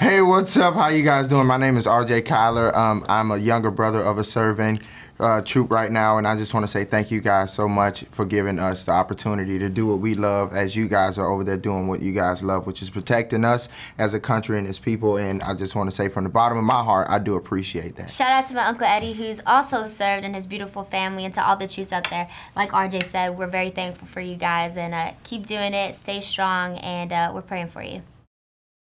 Hey, what's up? How you guys doing? My name is RJ Kyler. Um, I'm a younger brother of a serving uh, troop right now, and I just want to say thank you guys so much for giving us the opportunity to do what we love as you guys are over there doing what you guys love, which is protecting us as a country and as people. And I just want to say from the bottom of my heart, I do appreciate that. Shout out to my Uncle Eddie, who's also served and his beautiful family, and to all the troops out there. Like RJ said, we're very thankful for you guys, and uh, keep doing it, stay strong, and uh, we're praying for you.